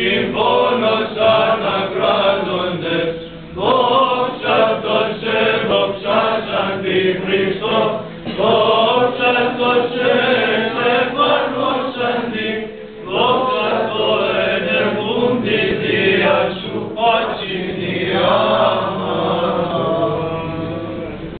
Συμφώνος ανακράτονται, δόξα το σέβο ψάσαν τη Χριστό,